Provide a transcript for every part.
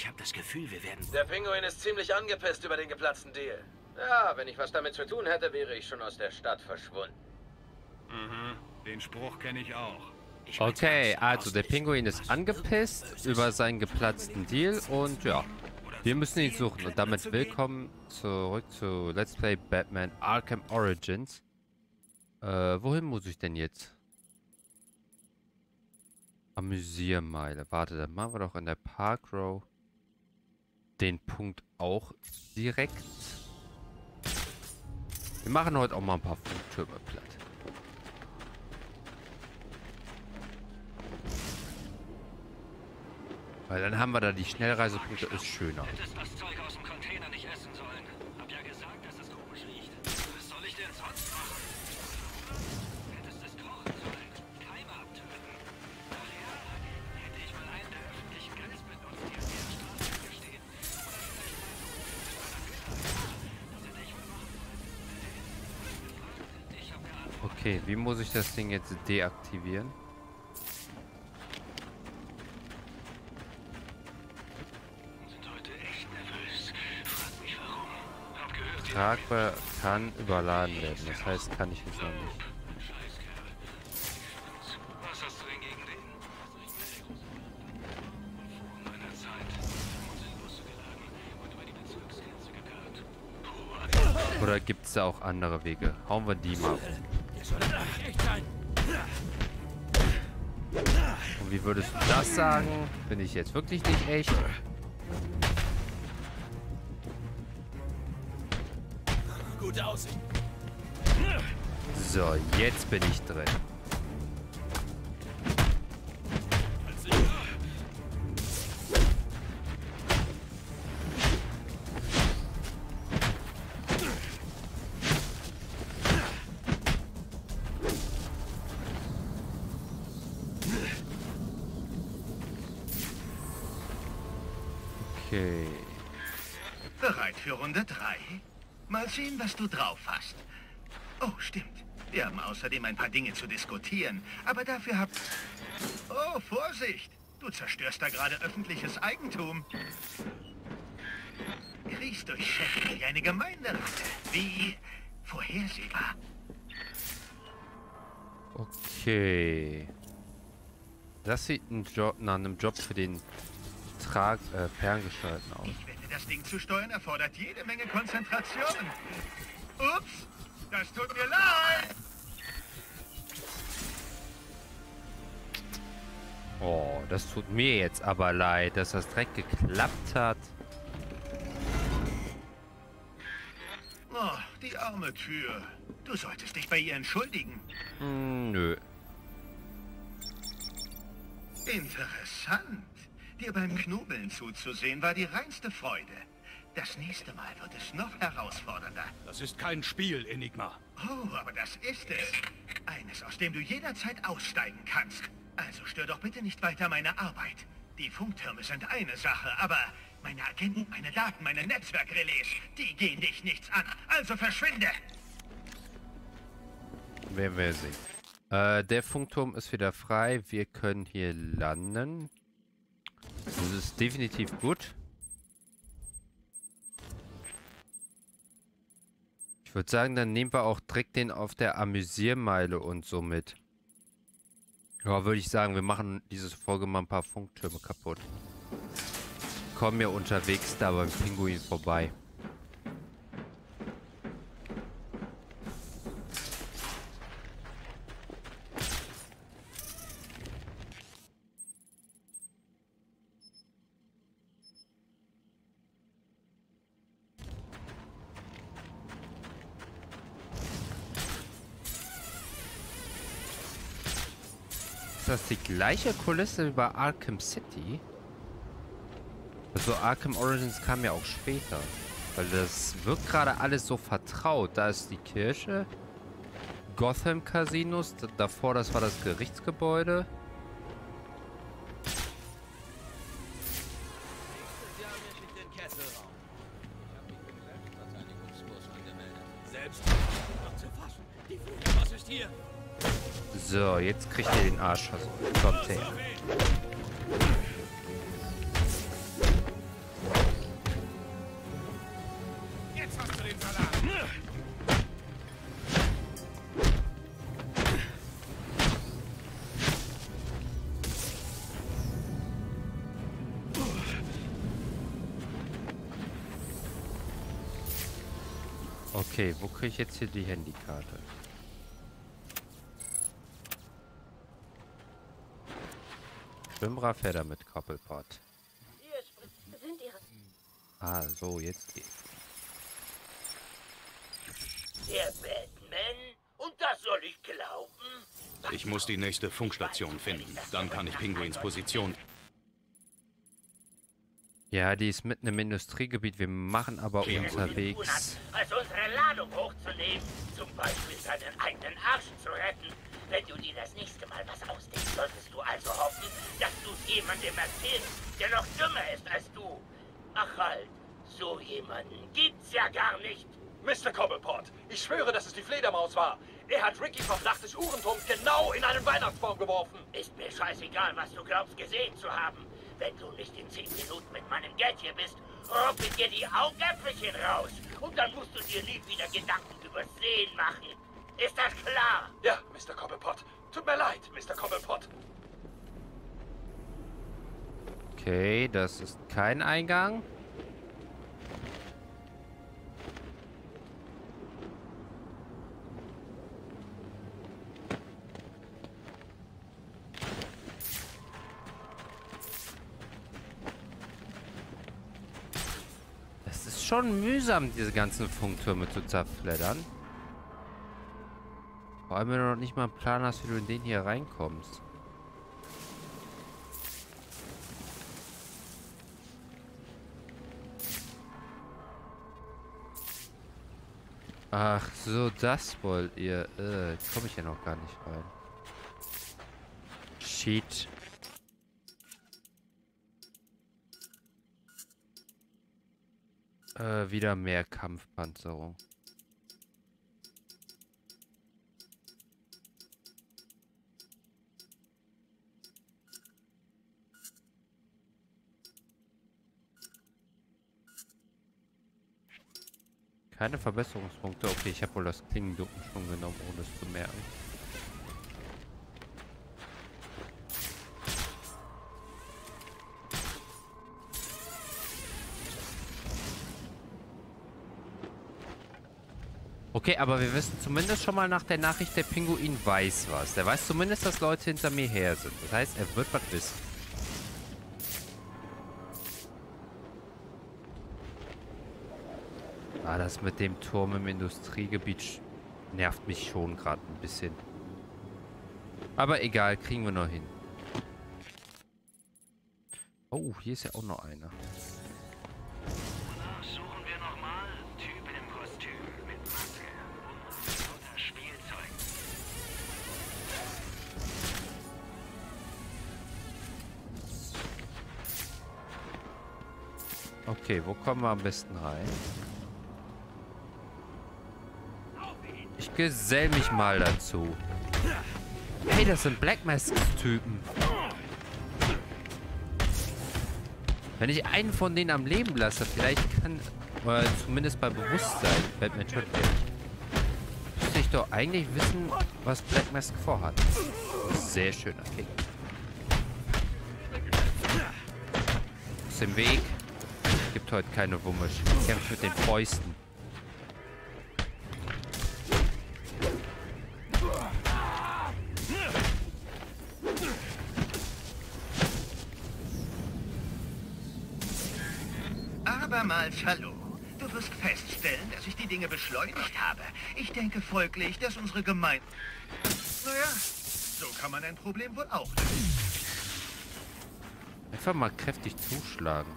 Ich habe das Gefühl, wir werden... Der Pinguin ist ziemlich angepisst über den geplatzten Deal. Ja, wenn ich was damit zu tun hätte, wäre ich schon aus der Stadt verschwunden. Mhm, den Spruch kenne ich auch. Ich Okay, also der Pinguin ist angepisst über seinen geplatzten Deal und ja, wir müssen ihn suchen. Und damit willkommen zurück zu Let's Play Batman Arkham Origins. Äh, wohin muss ich denn jetzt? Amüsiermeile. Warte, dann machen wir doch in der Park Row den Punkt auch direkt. Wir machen heute auch mal ein paar Funktürme platt. Weil dann haben wir da die Schnellreisepunkte, ist schöner. Hättest das Zeug aus Okay, wie muss ich das Ding jetzt deaktivieren? Tragbar kann überladen werden. Das heißt, kann ich jetzt noch nicht. Oder gibt es da auch andere Wege? Hauen wir die mal. Echt sein. Und wie würdest du das sagen? Bin ich jetzt wirklich nicht echt? Gute Aussicht. So, jetzt bin ich drin. Okay. Bereit für Runde 3? Mal sehen, was du drauf hast. Oh, stimmt. Wir haben außerdem ein paar Dinge zu diskutieren. Aber dafür habt... Oh, Vorsicht! Du zerstörst da gerade öffentliches Eigentum. Kriegst durch wie eine Gemeinderatte. Wie vorhersehbar. Okay. Das sieht ein Job, nach einem Job für den Trag, äh, Ferngesteuerten aus. Ich wette, das Ding zu steuern erfordert jede Menge Konzentration. Ups, das tut mir leid. Oh, das tut mir jetzt aber leid, dass das direkt geklappt hat. Oh, die arme Tür. Du solltest dich bei ihr entschuldigen. Hm, nö. Interessant. Dir beim Knobeln zuzusehen war die reinste Freude. Das nächste Mal wird es noch herausfordernder. Das ist kein Spiel, Enigma. Oh, aber das ist es. Eines, aus dem du jederzeit aussteigen kannst. Also stör doch bitte nicht weiter meine Arbeit. Die Funktürme sind eine Sache, aber meine Agenten, meine Daten, meine Netzwerkrelais, die gehen dich nichts an. Also verschwinde! Werden wir sehen. Äh, der Funkturm ist wieder frei. Wir können hier landen. Das ist definitiv gut. Ich würde sagen, dann nehmen wir auch direkt den auf der Amüsiermeile und so mit. Ja, würde ich sagen, wir machen diese Folge mal ein paar Funktürme kaputt. Kommen ja unterwegs da beim Pinguin vorbei. Das die gleiche Kulisse wie bei Arkham City? Also Arkham Origins kam ja auch später. Weil das wirkt gerade alles so vertraut. Da ist die Kirche. Gotham Casinos. Davor, das war das Gerichtsgebäude. Arsch. Kommt her. Okay, wo kriege ich jetzt hier die Handykarte? Schwimmra Feder mit Koppelpot. Ah, so, jetzt geht's. Der Batman? Und das soll ich glauben? Ich muss die nächste Funkstation finden. Dann kann ich Pinguins Position. Ja, die ist mitten im Industriegebiet. Wir machen aber unterwegs. als unsere Ladung hochzunehmen. Zum Beispiel seinen eigenen Arsch zu retten. Wenn du dir das nächste Mal was ausdenkst, solltest du also hoffen, dass du es jemandem erzählst, der noch dümmer ist als du. Ach halt, so jemanden gibt's ja gar nicht. Mr. Cobblepot, ich schwöre, dass es die Fledermaus war. Er hat Ricky vom Dach des Uhrenturms genau in einen Weihnachtsbaum geworfen. Ist mir scheißegal, was du glaubst gesehen zu haben. Wenn du nicht in zehn Minuten mit meinem Geld hier bist, ruppelt dir die Augäpfelchen raus. Und dann musst du dir nie wieder Gedanken übers Sehen machen. Ist das klar? Ja, Mr. Cobblepot. Tut mir leid, Mr. Cobblepot. Okay, das ist kein Eingang. Schon mühsam, diese ganzen Funktürme zu zerfleddern. Vor allem, wenn du noch nicht mal einen Plan hast, wie du in den hier reinkommst. Ach so, das wollt ihr. Äh, komme ich ja noch gar nicht rein. Shit. Äh, wieder mehr Kampfpanzerung. Keine Verbesserungspunkte. Okay, ich habe wohl das Klingenducken schon genommen, ohne es zu merken. Okay, aber wir wissen zumindest schon mal nach der Nachricht, der Pinguin weiß was. Der weiß zumindest, dass Leute hinter mir her sind. Das heißt, er wird was wissen. Ah, das mit dem Turm im Industriegebiet nervt mich schon gerade ein bisschen. Aber egal, kriegen wir noch hin. Oh, hier ist ja auch noch einer. Okay, wo kommen wir am besten rein? Ich gesell mich mal dazu. Hey, das sind Black Masks-Typen. Wenn ich einen von denen am Leben lasse, vielleicht kann... Oder zumindest bei Bewusstsein, fällt mir der. Müsste ich doch eigentlich wissen, was Black Mask vorhat. Sehr schöner Kick. Aus dem Weg. Gibt heute keine Wummisch. Kämpft mit den Fäusten. Abermals hallo. Du wirst feststellen, dass ich die Dinge beschleunigt habe. Ich denke folglich, dass unsere Gemeinde... Naja, so kann man ein Problem wohl auch lösen. Einfach mal kräftig zuschlagen.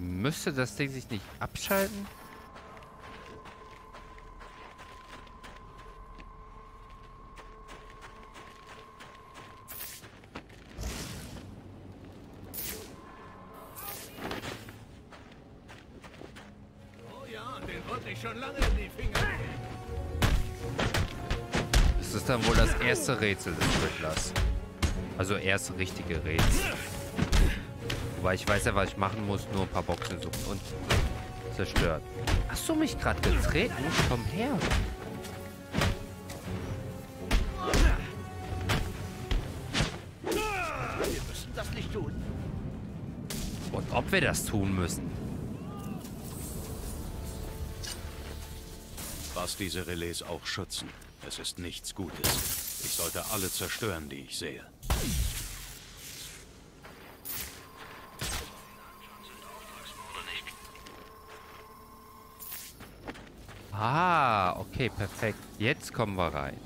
Müsste das Ding sich nicht abschalten? Oh ja, den wollte ich schon lange in die Finger nehmen. Das ist dann wohl das erste Rätsel des Thrillers. Also erste richtige Rätsel. Wobei ich weiß ja, was ich machen muss. Nur ein paar Boxen suchen und zerstört. Hast du mich gerade getreten? Komm her. Wir müssen das nicht tun. Und ob wir das tun müssen. Lass diese Relais auch schützen. Es ist nichts Gutes. Ich sollte alle zerstören, die ich sehe. Ah, okay, perfekt. Jetzt kommen wir rein.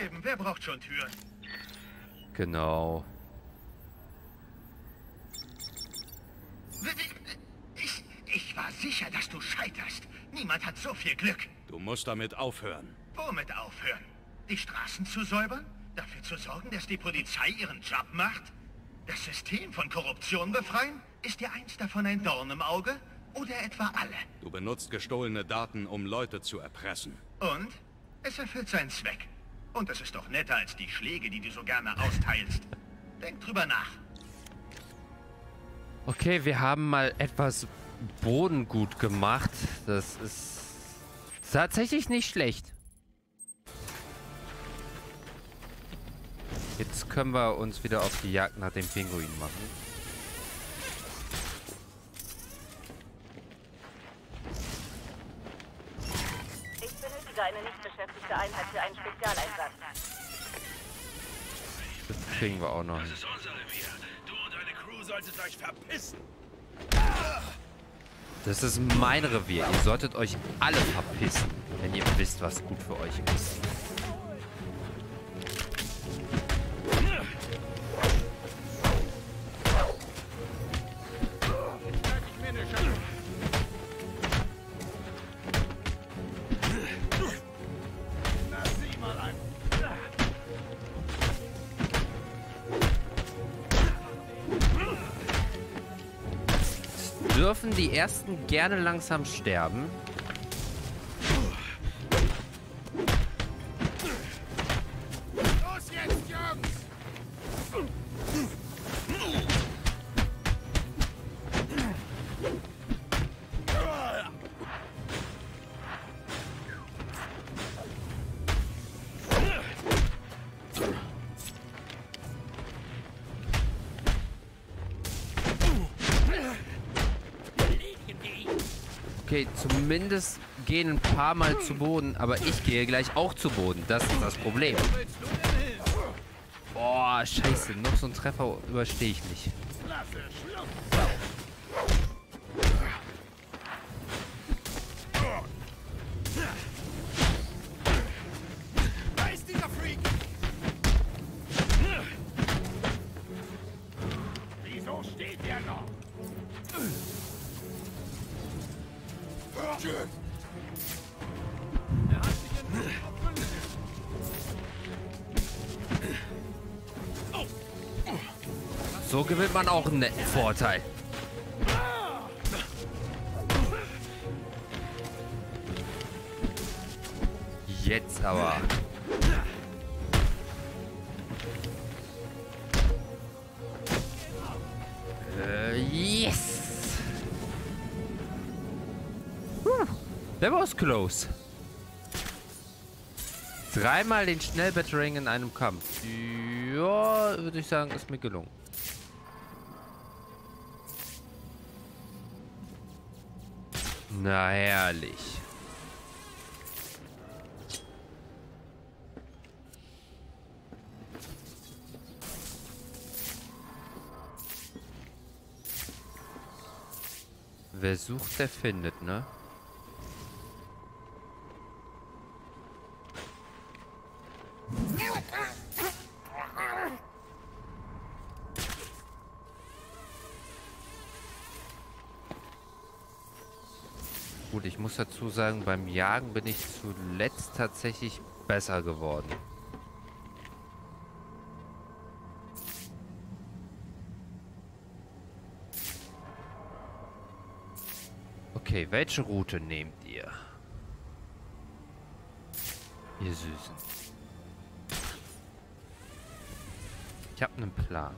Eben, wer braucht schon Türen? Genau. Ich, ich war sicher, dass du scheiterst. Niemand hat so viel Glück. Du musst damit aufhören. Womit aufhören? Die Straßen zu säubern? Dafür zu sorgen, dass die Polizei ihren Job macht? Das System von Korruption befreien? Ist dir eins davon ein Dorn im Auge? Oder etwa alle? Du benutzt gestohlene Daten, um Leute zu erpressen. Und? Es erfüllt seinen Zweck. Und es ist doch netter als die Schläge, die du so gerne austeilst. Denk drüber nach. Okay, wir haben mal etwas Boden gut gemacht. Das ist tatsächlich nicht schlecht. Jetzt können wir uns wieder auf die Jagd nach dem Pinguin machen. Ich benötige eine nicht beschäftigte Einheit für einen Spezialeinsatz. Das kriegen wir auch noch hin. Das ist unser Revier. Du und deine Crew solltet euch verpissen. Das ist mein Revier. Ihr solltet euch alle verpissen, wenn ihr wisst, was gut für euch ist. Dürfen die ersten gerne langsam sterben? Zumindest gehen ein paar Mal zu Boden, aber ich gehe gleich auch zu Boden. Das ist das Problem. Boah, scheiße. Noch so ein Treffer überstehe ich nicht. So gewinnt man auch einen netten Vorteil. Jetzt aber. Äh, yes! Huh, that was close. Dreimal den Schnellbattering in einem Kampf. Ja, würde ich sagen, ist mir gelungen. Na herrlich. Wer sucht, der findet, ne? Gut, ich muss dazu sagen, beim Jagen bin ich zuletzt tatsächlich besser geworden. Okay, welche Route nehmt ihr? Ihr Süßen. Ich habe einen Plan.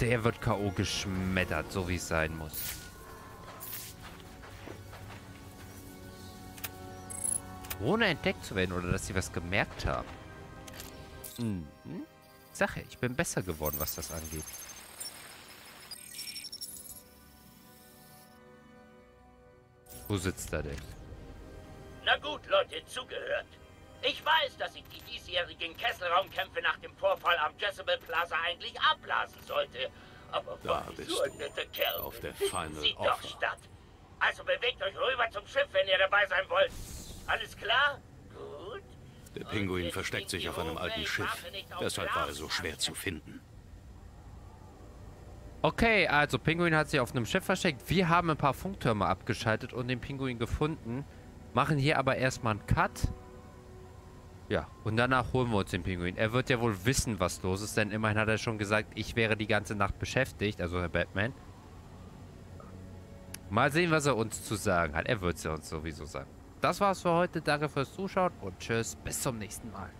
Der wird K.O. geschmettert, so wie es sein muss. Ohne entdeckt zu werden oder dass sie was gemerkt haben. Mhm. Sache, ich bin besser geworden, was das angeht. Wo sitzt er denn? Na gut, Leute, zugehört. Ich weiß, dass ich die diesjährigen Kesselraumkämpfe nach dem Vorfall am Jezebel Plaza eigentlich abblasen sollte. Aber Da bist so ein du. Auf der Final Sieht doch Offer. statt. Also bewegt euch rüber zum Schiff, wenn ihr dabei sein wollt. Alles klar? Gut. Der Pinguin versteckt sich auf einem alten Schiff. Deshalb war er so schwer zu finden. Okay, also Pinguin hat sich auf einem Schiff versteckt. Wir haben ein paar Funktürme abgeschaltet und den Pinguin gefunden. Machen hier aber erstmal einen Cut. Ja, und danach holen wir uns den Pinguin. Er wird ja wohl wissen, was los ist, denn immerhin hat er schon gesagt, ich wäre die ganze Nacht beschäftigt, also Herr Batman. Mal sehen, was er uns zu sagen hat. Er wird es ja uns sowieso sagen. Das war's für heute. Danke fürs Zuschauen und tschüss. Bis zum nächsten Mal.